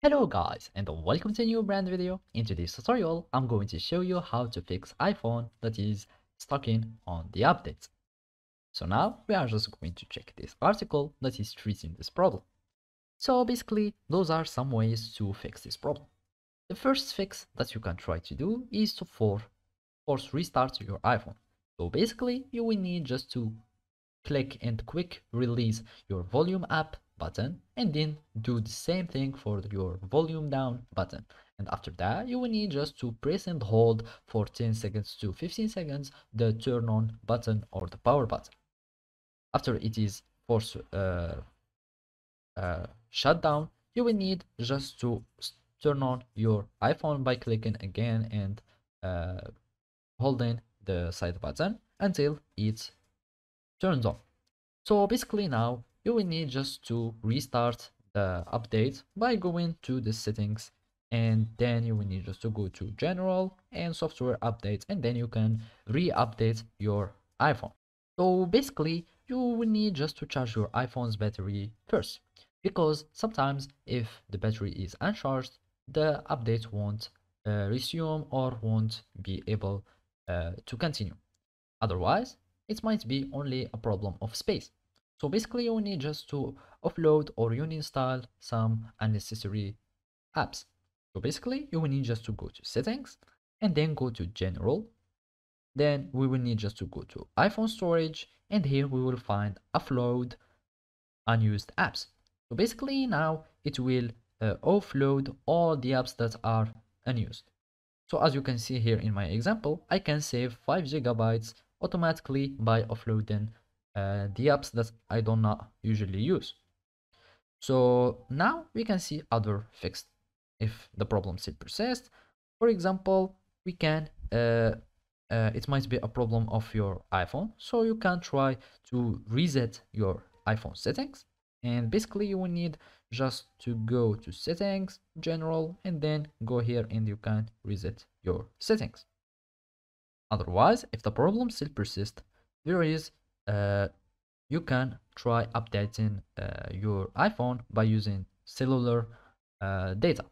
Hello guys and welcome to a new brand video. In today's tutorial, I'm going to show you how to fix iPhone that is stuck in on the updates. So now we are just going to check this article that is treating this problem. So basically, those are some ways to fix this problem. The first fix that you can try to do is to for force restart your iPhone. So basically, you will need just to click and quick release your volume up button and then do the same thing for your volume down button. And after that you will need just to press and hold for 10 seconds to 15 seconds the turn on button or the power button. After it is force uh, uh, shut down you will need just to turn on your iphone by clicking again and uh, holding the side button until it turns on. So basically now you will need just to restart the update by going to the settings and then you will need just to go to general and software updates and then you can re-update your iphone. So basically you will need just to charge your iphone's battery first because sometimes if the battery is uncharged the update won't uh, resume or won't be able uh, to continue. Otherwise it might be only a problem of space so basically you will need just to offload or uninstall some unnecessary apps. So basically you will need just to go to settings and then go to general. Then we will need just to go to iPhone storage and here we will find offload unused apps. So basically now it will uh, offload all the apps that are unused. So as you can see here in my example, I can save 5 gigabytes automatically by offloading uh, the apps that I do not usually use. So now we can see other fixed if the problem still persists. For example, we can, uh, uh, it might be a problem of your iPhone. So you can try to reset your iPhone settings. And basically you will need just to go to settings, general, and then go here and you can reset your settings. Otherwise, if the problem still persists, there is uh, you can try updating uh, your iPhone by using cellular uh, data.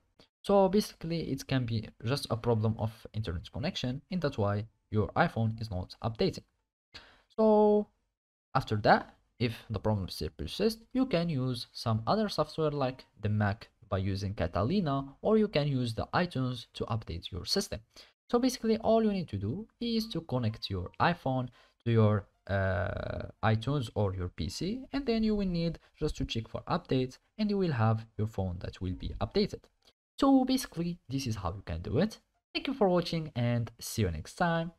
So basically it can be just a problem of internet connection and that's why your iPhone is not updating. So after that, if the problem still persists, you can use some other software like the Mac by using Catalina or you can use the iTunes to update your system. So basically all you need to do is to connect your iPhone to your uh, iTunes or your PC and then you will need just to check for updates and you will have your phone that will be updated. So basically this is how you can do it. Thank you for watching and see you next time.